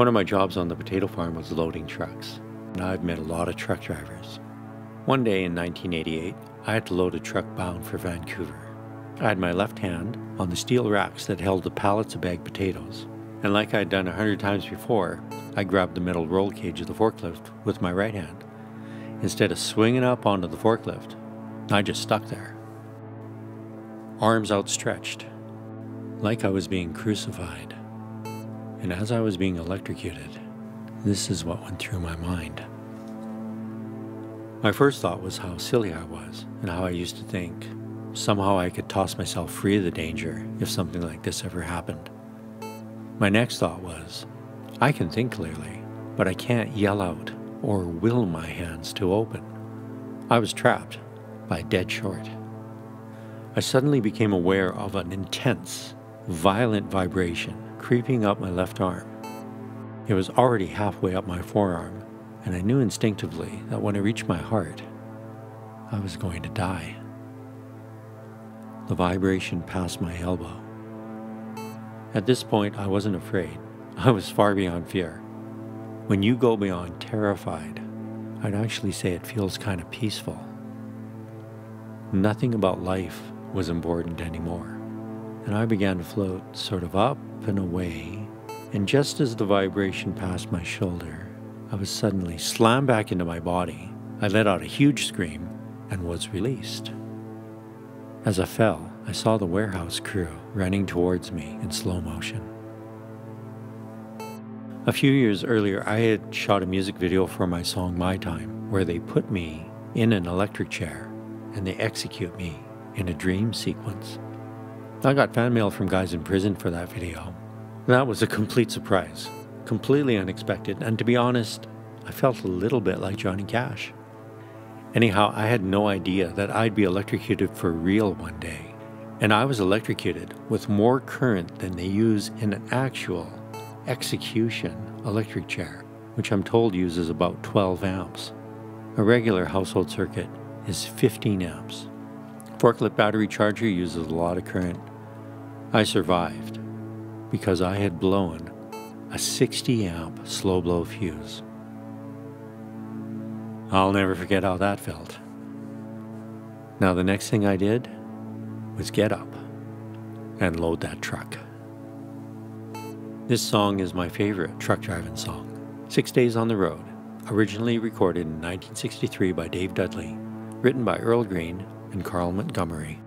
One of my jobs on the potato farm was loading trucks, and I've met a lot of truck drivers. One day in 1988, I had to load a truck bound for Vancouver. I had my left hand on the steel racks that held the pallets of bagged potatoes, and like I had done a hundred times before, I grabbed the metal roll cage of the forklift with my right hand. Instead of swinging up onto the forklift, I just stuck there. Arms outstretched, like I was being crucified. And as I was being electrocuted, this is what went through my mind. My first thought was how silly I was, and how I used to think somehow I could toss myself free of the danger if something like this ever happened. My next thought was I can think clearly, but I can't yell out or will my hands to open. I was trapped by dead short. I suddenly became aware of an intense, violent vibration creeping up my left arm. It was already halfway up my forearm, and I knew instinctively that when it reached my heart, I was going to die. The vibration passed my elbow. At this point, I wasn't afraid. I was far beyond fear. When you go beyond terrified, I'd actually say it feels kind of peaceful. Nothing about life was important anymore, and I began to float sort of up and away, and just as the vibration passed my shoulder, I was suddenly slammed back into my body. I let out a huge scream and was released. As I fell, I saw the warehouse crew running towards me in slow motion. A few years earlier, I had shot a music video for my song My Time, where they put me in an electric chair and they execute me in a dream sequence. I got fan mail from guys in prison for that video. That was a complete surprise, completely unexpected, and to be honest, I felt a little bit like Johnny Cash. Anyhow, I had no idea that I'd be electrocuted for real one day. And I was electrocuted with more current than they use in an actual execution electric chair, which I'm told uses about 12 amps. A regular household circuit is 15 amps. Forklift battery charger uses a lot of current. I survived because I had blown a 60 amp slow blow fuse. I'll never forget how that felt. Now, the next thing I did was get up and load that truck. This song is my favorite truck driving song. Six Days on the Road, originally recorded in 1963 by Dave Dudley, written by Earl Green and Carl Montgomery.